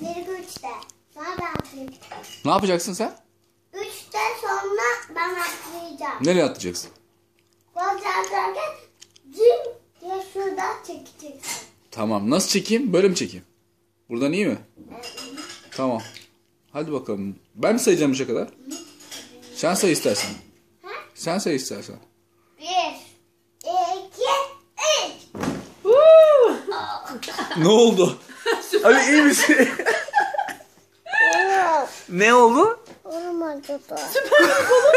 Bir üçte. Sonra ben atlayacağım. Ne yapacaksın sen? Üçte sonra ben atlayacağım. Nereye atlayacaksın? Gol atarken cim diye şuradan çekeceksin. Tamam. Nasıl çekeyim? Böyle mi çekeyim? Buradan iyi mi? Tamam. Hadi bakalım. Ben mi sayacağım üçe kadar? Sen say istersen. Ha? Sen say istersen. Bir, iki, üç. Ne oldu? Ali iyi misin? ne oldu? Olmadı da. Ali.